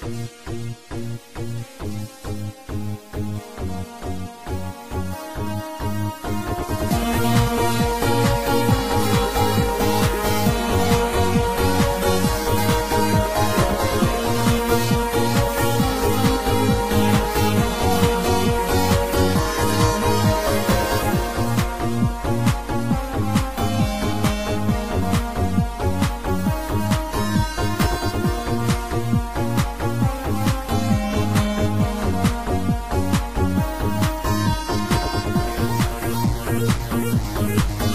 Thank you. Bye.